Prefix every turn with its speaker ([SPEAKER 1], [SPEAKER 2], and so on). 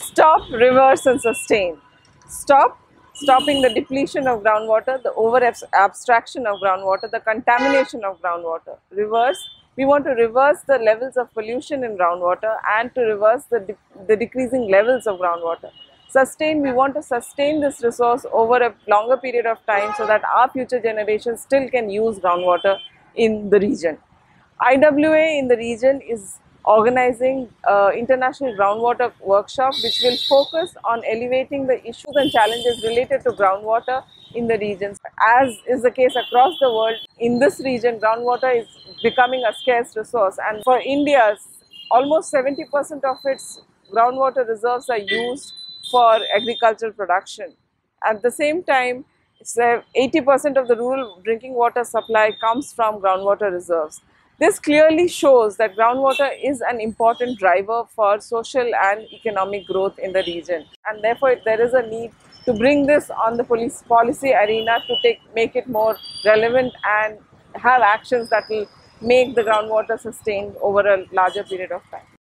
[SPEAKER 1] Stop, reverse, and sustain. Stop, stopping the depletion of groundwater, the over abstraction of groundwater, the contamination of groundwater. Reverse, we want to reverse the levels of pollution in groundwater and to reverse the, de the decreasing levels of groundwater. Sustain, we want to sustain this resource over a longer period of time so that our future generations still can use groundwater in the region. IWA in the region is organizing uh, international groundwater workshop which will focus on elevating the issues and challenges related to groundwater in the regions. As is the case across the world, in this region groundwater is becoming a scarce resource and for India almost 70% of its groundwater reserves are used for agricultural production. At the same time, 80% of the rural drinking water supply comes from groundwater reserves. This clearly shows that groundwater is an important driver for social and economic growth in the region and therefore there is a need to bring this on the police policy arena to take make it more relevant and have actions that will make the groundwater sustained over a larger period of time.